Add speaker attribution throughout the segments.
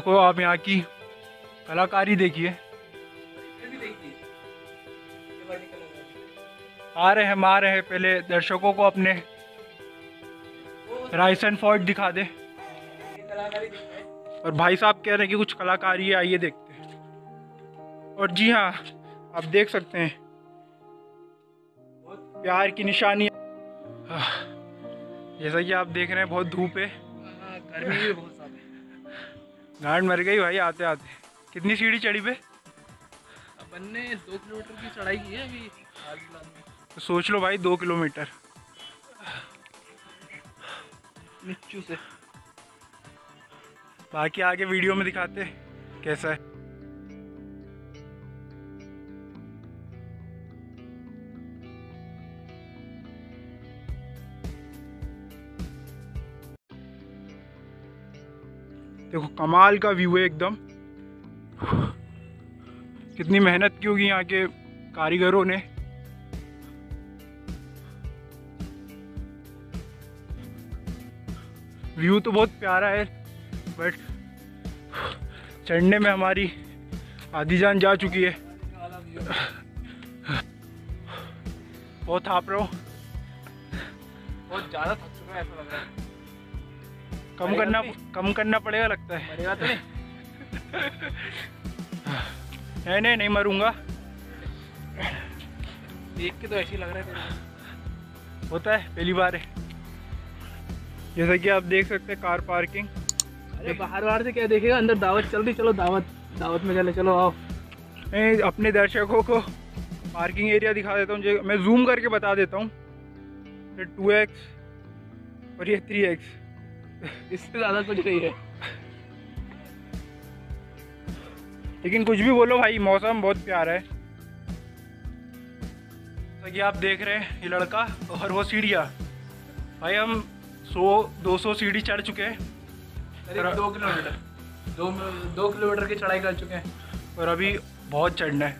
Speaker 1: देखो आप यहाँ की कलाकारी देखिए। आ रहे हैं आ रहे हैं। पहले दर्शकों को अपने राइसन फोर्ट दिखा दे। और भाई साहब कह रहे हैं कि कुछ कलाकारी है, आइए देखते हैं। और जी हाँ आप देख सकते हैं। प्यार की निशानी। जैसा कि आप देख रहे हैं, बहुत धूप है।
Speaker 2: गर्मी भी बहुत है
Speaker 1: गांड मर गई भाई आते आते। कितनी सीढ़ी चढ़ी पे?
Speaker 2: अपन ने दो किलोमीटर की चढ़ाई की है अभी में
Speaker 1: तो सोच लो भाई दो किलोमीटर।
Speaker 2: निच्चू से।
Speaker 1: बाकी आगे वीडियो में दिखाते कैसा है? देखो, कमाल का व्यू है एकदम। कितनी मेहनत की होगी यहाँ के कारीगरों ने। व्यू तो बहुत प्यारा है बट चढ़ने में हमारी आधी जान जा चुकी है। बहुत हाप रहा हूँ।
Speaker 2: बहुत ज़्यादा थक चुका है ऐसा लग रहा है।
Speaker 1: कम करना कम करना पड़ेगा लगता है।
Speaker 2: मरेगा तो नहीं
Speaker 1: नहीं नहीं नहीं मरूँगा।
Speaker 2: देख के तो ऐसे लग रहा है
Speaker 1: होता है पहली बार है। जैसा कि आप देख सकते हैं कार पार्किंग।
Speaker 2: अरे बाहर बाहर से क्या देखेगा? अंदर दावत चल रही चलो दावत दावत में चले चलो आओ।
Speaker 1: मैं अपने दर्शकों को पार्किंग एरिया दिखा देता हूँ। मैं जूम करके बता देता हूँ। टू एक्स और ये थ्री एक्स
Speaker 2: इससे ज़्यादा कुछ नहीं है।
Speaker 1: लेकिन कुछ भी बोलो भाई मौसम बहुत प्यारा है। जैसा कि आप देख रहे हैं ये लड़का और वो सीढ़ियाँ। भाई हम सौ दो सौ सीढ़ी चढ़ चुके हैं।
Speaker 2: करीब दो किलोमीटर। दो दो किलोमीटर की चढ़ाई कर चुके हैं।
Speaker 1: और अभी बहुत चढ़ना है।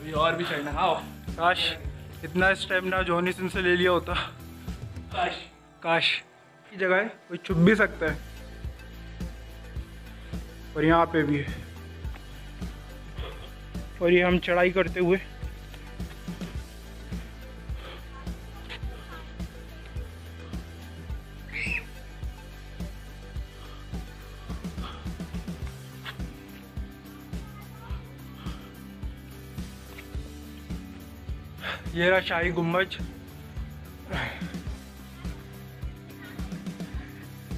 Speaker 2: अभी और भी चढ़ना है। हाँ
Speaker 1: काश इतना स्टेमिना जोनी सिंह से ले लिया होता।
Speaker 2: काश।
Speaker 1: काश। की जगह है, कोई छुप भी सकता है। और यहाँ पे भी है। और ये हम चढ़ाई करते हुए ये रहा शाही गुम्बज।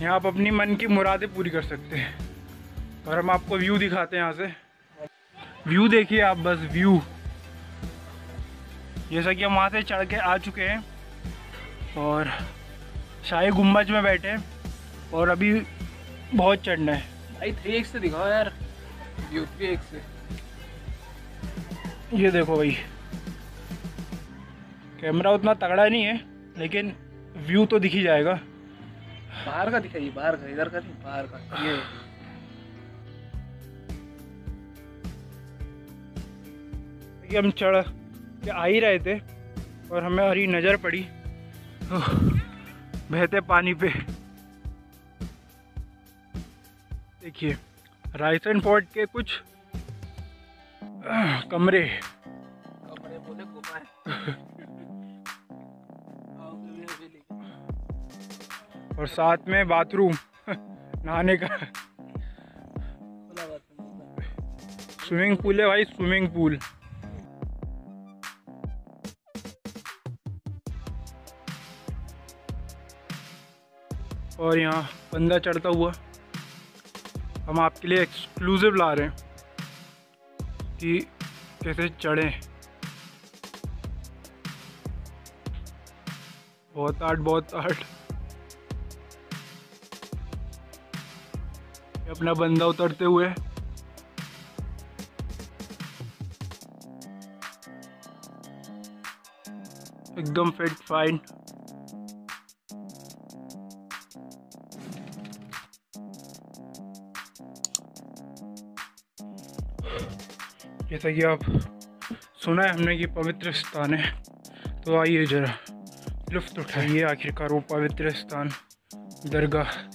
Speaker 1: यहाँ आप अपनी मन की मुरादें पूरी कर सकते हैं। और हम आपको व्यू दिखाते हैं यहाँ से। व्यू देखिए आप बस व्यू जैसा कि हम वहाँ से चढ़ के आ चुके हैं और शाही गुम्बज में बैठे हैं और अभी बहुत चढ़ना है।
Speaker 2: भाई थ्री एक्स से दिखाओ यार। व्यू थ्री एक्स से।
Speaker 1: ये देखो भाई। कैमरा उतना तगड़ा नहीं है लेकिन व्यू तो दिख ही जाएगा।
Speaker 2: बाहर का दिखाइए बाहर का इधर का नहीं बाहर का ये।
Speaker 1: हम चढ़ के आ ही रहे थे और हमें हरी नज़र पड़ी। बहते पानी पे। देखिए रायसन फोर्ट के कुछ कमरे।
Speaker 2: कमरे बोले
Speaker 1: और साथ में बाथरूम। नहाने का। स्विमिंग पूल है भाई, स्विमिंग पूल। और यहाँ बंदा चढ़ता हुआ। हम आपके लिए एक्सक्लूसिव ला रहे हैं कि कैसे चढ़ें। बहुत आर्ट बहुत आर्ट अपना बंदा उतरते हुए। एकदम फिट फाइन जैसा कि आप सुना है हमने कि पवित्र स्थान है तो आइए जरा लुफ्त उठाइए आखिरकार वो पवित्र स्थान, दरगाह।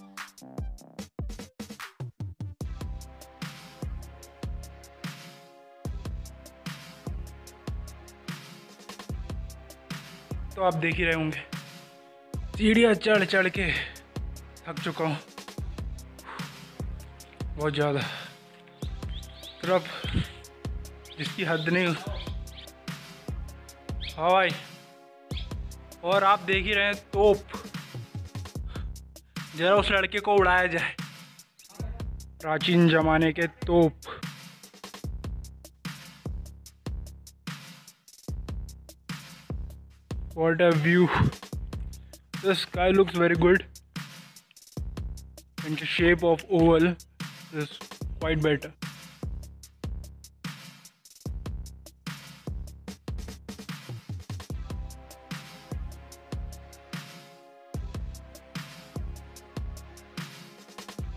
Speaker 1: तो आप देख ही रहे होंगे। सीढ़ियाँ चढ़ चढ़ के थक चुका हूँ। बहुत ज़्यादा। तरफ़ जिसकी हद नहीं हाँ भाई। और आप देख ही रहे हैं तोप। जरा उस लड़के को उड़ाया जाए। प्राचीन जमाने के तोप। What a view the sky looks very good and the shape of oval is quite better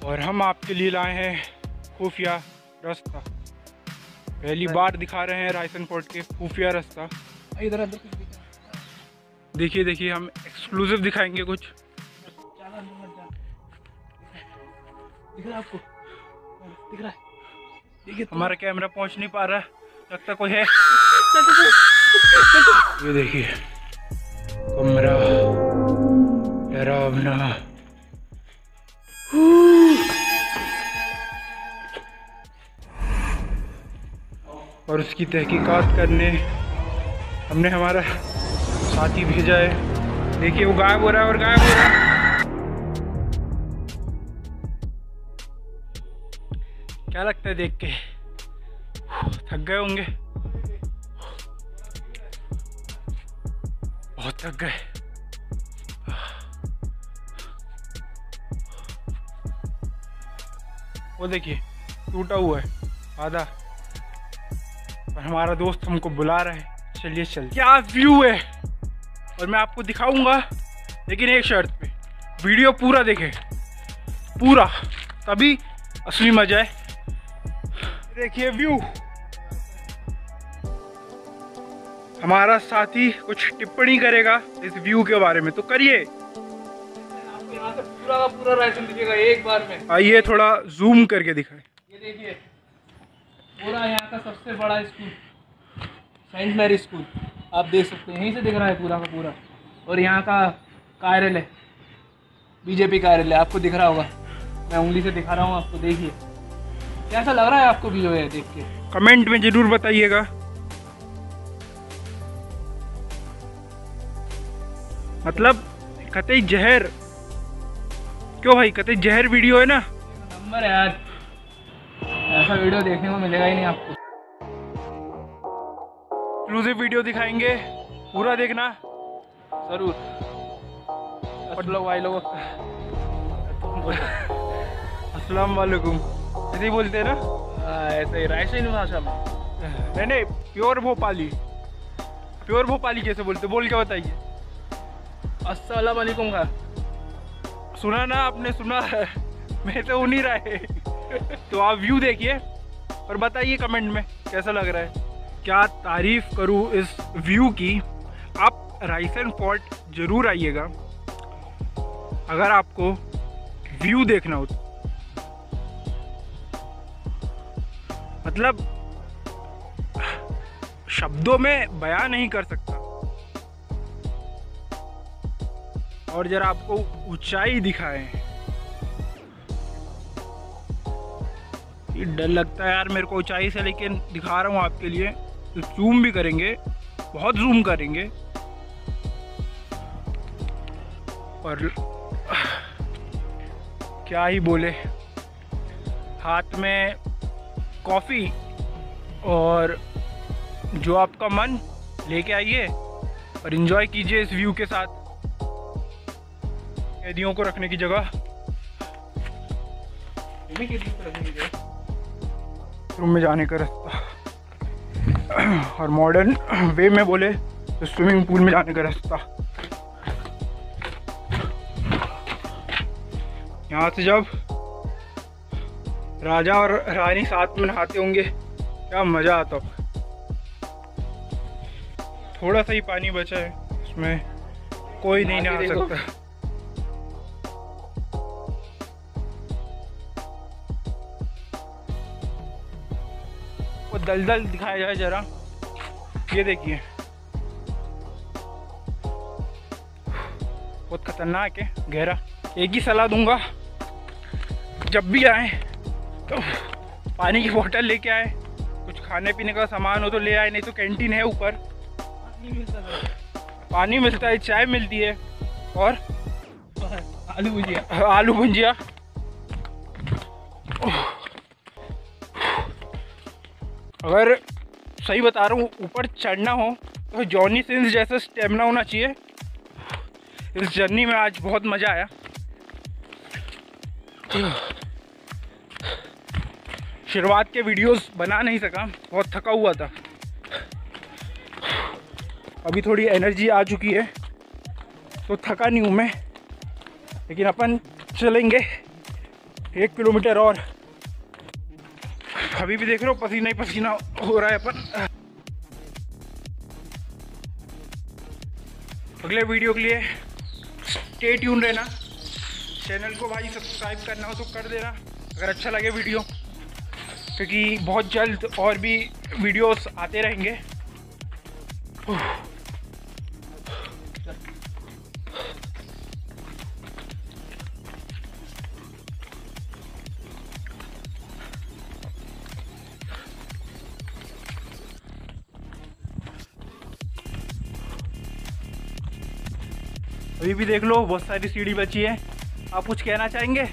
Speaker 1: और हम आपके लिए लाए हैं खुफिया रास्ता पहली बार दिखा रहे हैं रायसन फोर्ट के खुफिया रास्ता
Speaker 2: इधर अंदर
Speaker 1: देखिए देखिए हम एक्सक्लूसिव दिखाएँगे कुछ।
Speaker 2: दिख रहा आपको दिख रहा है देखिए तो।
Speaker 1: हमारा कैमरा पहुँच नहीं पा रहा लगता कोई है। ये देखिए कमरा डरावना और उसकी तहकीकात करने हमने हमारा साथी भेजा है देखिए वो गायब हो रहा है और गायब हो रहा है। क्या लगता है देख के? थक गए होंगे। बहुत थक गए। वो देखिए, टूटा हुआ है, आधा। पर हमारा दोस्त हमको बुला रहा है। चलिए, चल। क्या व्यू है? और मैं आपको दिखाऊँगा लेकिन एक शर्त पे। वीडियो पूरा देखें। पूरा। तभी असली मज़ा है। देखिए व्यू। हमारा साथी कुछ टिप्पणी करेगा इस व्यू के बारे में तो करिए।
Speaker 2: पूरा का पूरा रायसन दिखेगा एक बार में।
Speaker 1: आइए थोड़ा जूम करके दिखाएँ।
Speaker 2: ये देखिए पूरा यहाँ का सबसे बड़ा स्कूल सेंट मैरी स्कूल। आप देख सकते हैं यहीं से दिख रहा है पूरा का पूरा। और यहाँ का कार्यालय बीजेपी कार्यालय आपको दिख रहा होगा। मैं उंगली से दिखा रहा हूँ आपको देखिए। कैसा लग रहा है आपको भी जो है देख के?
Speaker 1: कमेंट में ज़रूर बताइएगा। मतलब कतई जहर? क्यों भाई कतई जहर वीडियो है ना?
Speaker 2: नंबर है यार। ऐसा वीडियो देखने को मिलेगा ही नहीं आपको।
Speaker 1: एक्सक्लूसिव वीडियो दिखाएँगे। पूरा देखना।
Speaker 2: ज़रूर। और भाई लोग
Speaker 1: अस्सलाम वालेकुम। ऐसे ही बोलते हैं ना?
Speaker 2: हाँ, ऐसे ही रायसेन भाषा में।
Speaker 1: नहीं नहीं प्योर भोपाली। प्योर भोपाली कैसे बोलते बोल के बताइए।
Speaker 2: अस्सलाम वालेकुम का
Speaker 1: सुना ना आपने सुना। मैं तो उन्हीं रहा है तो आप व्यू देखिए और बताइए कमेंट में कैसा लग रहा है? क्या तारीफ़ करूँ इस व्यू की? आप राइसन फोर्ट ज़रूर आइएगा। अगर आपको व्यू देखना हो तो। मतलब शब्दों में बयां नहीं कर सकता। और जरा आपको ऊंचाई दिखाए। डर लगता है यार, मेरे को ऊंचाई से लेकिन दिखा रहा हूँ आपके लिए। जूम भी करेंगे बहुत जूम करेंगे। और क्या ही बोले हाथ में कॉफ़ी और जो आपका मन लेके आइए और इन्जॉय कीजिए इस व्यू के साथ। कैदियों को रखने की जगह। रूम में जाने का रास्ता। और मॉडर्न वे में बोले तो स्विमिंग पूल में जाने का रास्ता। यहाँ से जब राजा और रानी साथ में नहाते होंगे क्या मज़ा आता होगा? थोड़ा सा ही पानी बचा है इसमें कोई नहीं नहा सकता। वो दलदल दिखाया जाए जरा। ये देखिए। बहुत खतरनाक है गहरा। एक ही सलाह दूँगा जब भी आए तो पानी की बोतल लेके आए कुछ खाने पीने का सामान हो तो ले आए नहीं तो कैंटीन है ऊपर।
Speaker 2: पानी मिलता है
Speaker 1: पानी मिलता है चाय मिलती है और
Speaker 2: आलू भुजिया।
Speaker 1: आलू भुंजिया। अगर सही बता रहा हूँ, ऊपर चढ़ना हो तो जॉनी सिंस जैसा स्टेमिना होना चाहिए। इस जर्नी में आज बहुत मज़ा आया। शुरुआत के वीडियोस बना नहीं सका, बहुत थका हुआ था। अभी थोड़ी एनर्जी आ चुकी है तो थका नहीं हूँ मैं। लेकिन अपन चलेंगे, एक किलोमीटर और। अभी भी देख रहे हो, पसीना ही पसीना हो रहा है अपन। अगले वीडियो के लिए स्टे ट्यून रहना। चैनल को भाई सब्सक्राइब करना हो तो कर देना, अगर अच्छा लगे वीडियो। क्योंकि बहुत जल्द और भी वीडियोस आते रहेंगे। अभी भी देख लो बहुत सारी सीढ़ी बची है। आप कुछ कहना चाहेंगे?
Speaker 2: तो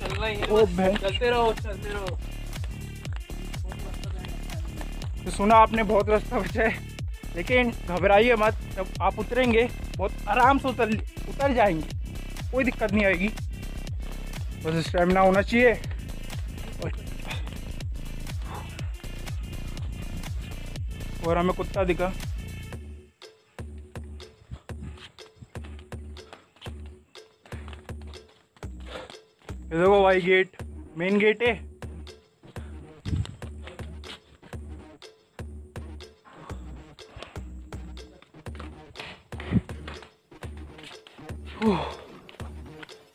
Speaker 2: चल रहा ही है
Speaker 1: ओ
Speaker 2: चलते रहो चलते रहो।
Speaker 1: तो सुना आपने बहुत रास्ता बचा है लेकिन घबराइए मत जब आप उतरेंगे बहुत आराम से उतर उतर जाएँगे। कोई दिक्कत नहीं आएगी। बस स्टेमिना होना चाहिए। और हमें कुत्ता दिखा। ये देखो भाई गेट मेन गेट है।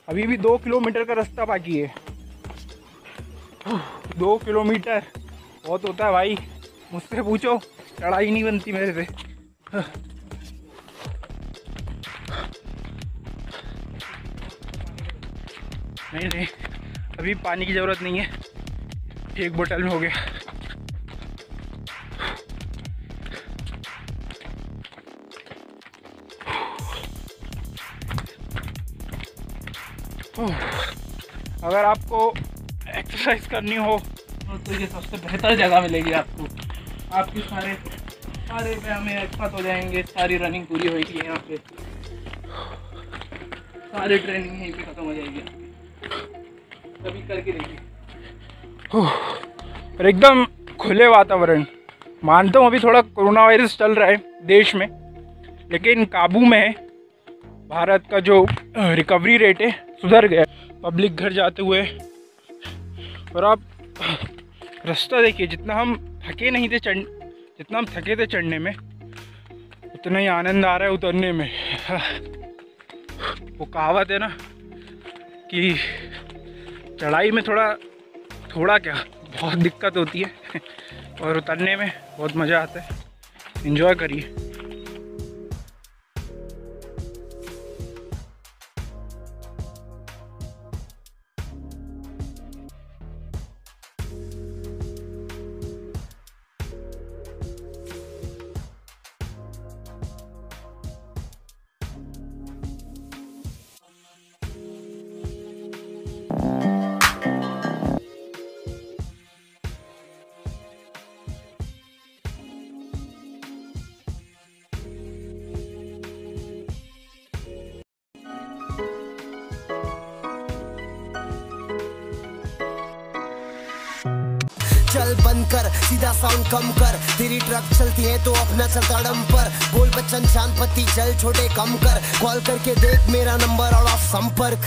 Speaker 1: अभी भी दो किलोमीटर का रास्ता बाकी है। दो किलोमीटर, बहुत होता है भाई। मुझसे पूछो, चढ़ाई नहीं बनती मेरे से। नहीं नहीं। अभी पानी की ज़रूरत नहीं है। एक बोतल में हो गया। अगर आपको एक्सरसाइज करनी हो
Speaker 2: तो ये सबसे बेहतर जगह मिलेगी आपको। आपकी सारे सारे पे हमें एक्सपर्ट हो जाएँगे। सारी रनिंग पूरी होगी यहाँ पे। सारी ट्रेनिंग यहीं पे खत्म हो जाएगी। करके देखिए।
Speaker 1: और एकदम खुले वातावरण। मानता हूँ अभी थोड़ा कोरोना वायरस चल रहा है देश में, लेकिन काबू में है। भारत का जो रिकवरी रेट है, सुधर गया पब्लिक घर जाते हुए। और आप, रास्ता देखिए, जितना हम थके नहीं थे चढ़, जितना हम थके थे चढ़ने में, उतना ही आनंद आ रहा है उतरने में। वो कहावत है ना, कि चढ़ाई में थोड़ा थोड़ा क्या, बहुत दिक्कत होती है और उतरने में बहुत मज़ा आता है। इन्जॉय करिए।
Speaker 3: साउंड कम कर। तेरी ट्रक चलती है तो अपना चलता डंपर बोल बच्चन शान पत्ती चल छोटे कम कर। कॉल करके देख मेरा नंबर और आप संपर्क।